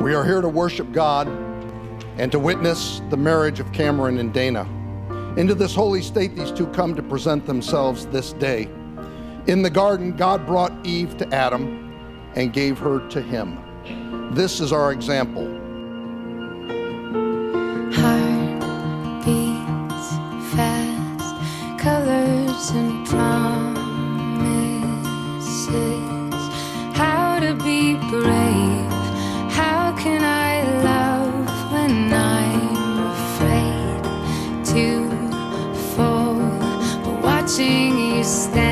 We are here to worship God and to witness the marriage of Cameron and Dana. Into this holy state, these two come to present themselves this day. In the garden, God brought Eve to Adam and gave her to him. This is our example watching you stand.